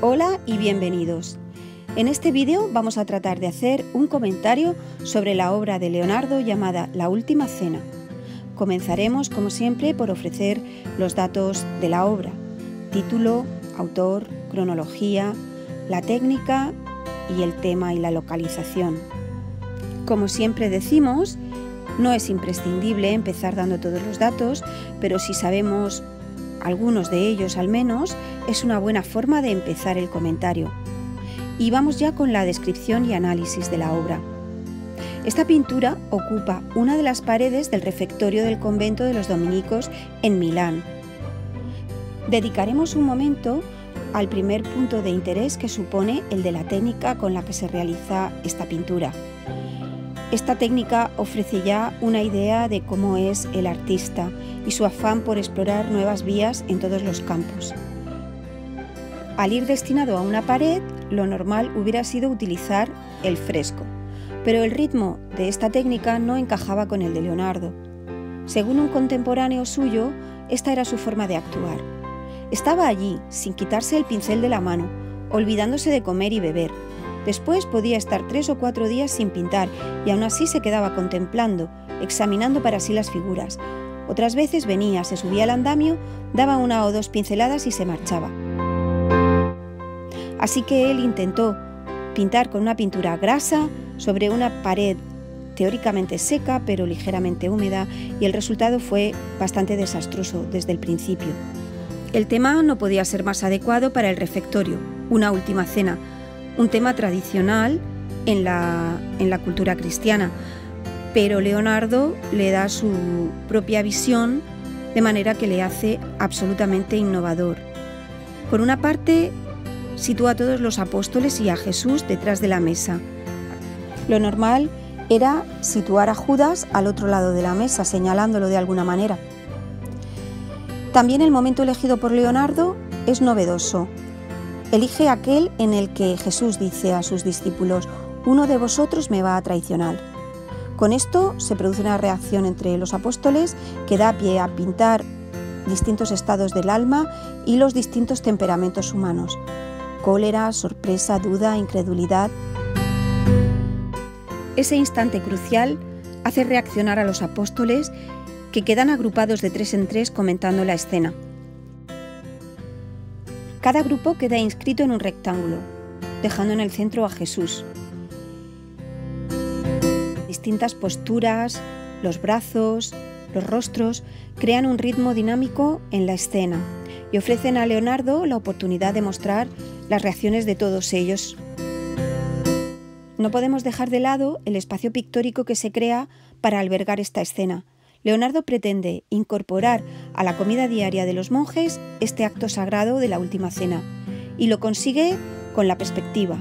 Hola y bienvenidos. En este vídeo vamos a tratar de hacer un comentario sobre la obra de Leonardo llamada La Última Cena. Comenzaremos, como siempre, por ofrecer los datos de la obra, título, autor, cronología, la técnica y el tema y la localización. Como siempre decimos, no es imprescindible empezar dando todos los datos, pero si sabemos algunos de ellos al menos, es una buena forma de empezar el comentario. Y vamos ya con la descripción y análisis de la obra. Esta pintura ocupa una de las paredes del refectorio del convento de los dominicos en Milán. Dedicaremos un momento al primer punto de interés que supone el de la técnica con la que se realiza esta pintura. Esta técnica ofrece ya una idea de cómo es el artista y su afán por explorar nuevas vías en todos los campos. Al ir destinado a una pared, lo normal hubiera sido utilizar el fresco, pero el ritmo de esta técnica no encajaba con el de Leonardo. Según un contemporáneo suyo, esta era su forma de actuar. Estaba allí, sin quitarse el pincel de la mano, olvidándose de comer y beber, Después podía estar tres o cuatro días sin pintar y aún así se quedaba contemplando, examinando para sí las figuras. Otras veces venía, se subía al andamio, daba una o dos pinceladas y se marchaba. Así que él intentó pintar con una pintura grasa sobre una pared teóricamente seca pero ligeramente húmeda y el resultado fue bastante desastroso desde el principio. El tema no podía ser más adecuado para el refectorio, una última cena, un tema tradicional en la, cultura cristiana, pero Leonardo le da su propia visión de manera que le hace absolutamente innovador. Por una parte, sitúa a todos los apóstoles y a Jesús detrás de la mesa. Lo normal era situar a Judas al otro lado de la mesa, señalándolo de alguna manera. También el momento elegido por Leonardo es novedoso, Elige aquel en el que Jesús dice a sus discípulos, uno de vosotros me va a traicionar. Con esto se produce una reacción entre los apóstoles que da pie a pintar distintos estados del alma y los distintos temperamentos humanos. Cólera, sorpresa, duda, incredulidad. Ese instante crucial hace reaccionar a los apóstoles que quedan agrupados de tres en tres comentando la escena. Cada grupo queda inscrito en un rectángulo, dejando en el centro a Jesús. Distintas posturas, los brazos, los rostros crean un ritmo dinámico en la escena y ofrecen a Leonardo la oportunidad de mostrar las reacciones de todos ellos. No podemos dejar de lado el espacio pictórico que se crea para albergar esta escena, Leonardo pretende incorporar a la comida diaria de los monjes este acto sagrado de la última cena y lo consigue con la perspectiva.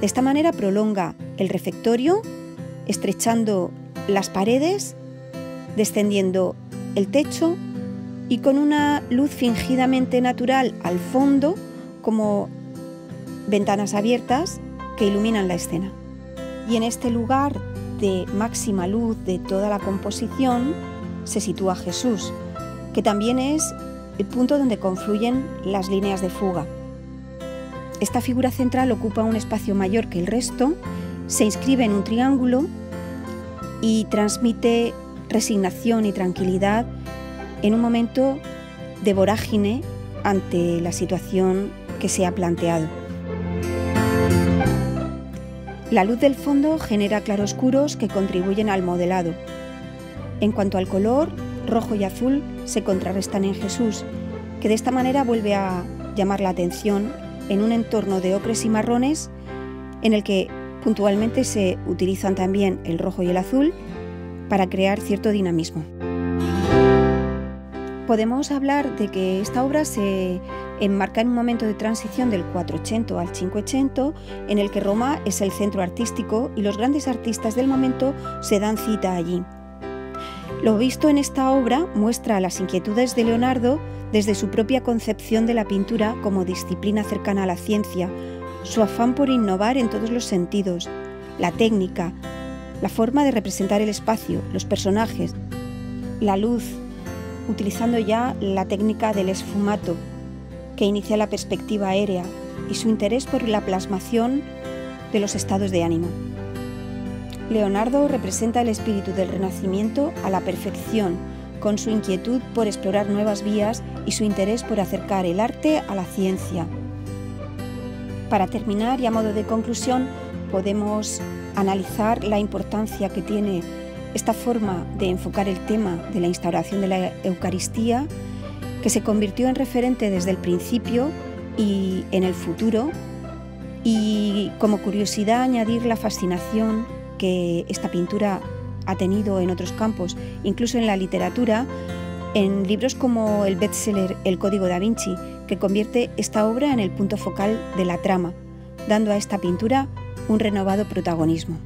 De esta manera prolonga el refectorio, estrechando las paredes, descendiendo el techo y con una luz fingidamente natural al fondo como ventanas abiertas que iluminan la escena. Y en este lugar de máxima luz de toda la composición se sitúa Jesús, que también es el punto donde confluyen las líneas de fuga. Esta figura central ocupa un espacio mayor que el resto, se inscribe en un triángulo y transmite resignación y tranquilidad en un momento de vorágine ante la situación que se ha planteado. La luz del fondo genera claroscuros que contribuyen al modelado. En cuanto al color, rojo y azul se contrarrestan en Jesús, que de esta manera vuelve a llamar la atención en un entorno de ocres y marrones en el que puntualmente se utilizan también el rojo y el azul para crear cierto dinamismo. Podemos hablar de que esta obra se enmarca en un momento de transición del 480 al 580 en el que Roma es el centro artístico y los grandes artistas del momento se dan cita allí. Lo visto en esta obra muestra las inquietudes de Leonardo desde su propia concepción de la pintura como disciplina cercana a la ciencia, su afán por innovar en todos los sentidos, la técnica, la forma de representar el espacio, los personajes, la luz, utilizando ya la técnica del esfumato, que inicia la perspectiva aérea y su interés por la plasmación de los estados de ánimo. Leonardo representa el espíritu del Renacimiento a la perfección, con su inquietud por explorar nuevas vías y su interés por acercar el arte a la ciencia. Para terminar y a modo de conclusión, podemos analizar la importancia que tiene esta forma de enfocar el tema de la instauración de la Eucaristía, que se convirtió en referente desde el principio y en el futuro, y como curiosidad añadir la fascinación que esta pintura ha tenido en otros campos, incluso en la literatura, en libros como el bestseller El Código da Vinci, que convierte esta obra en el punto focal de la trama, dando a esta pintura un renovado protagonismo.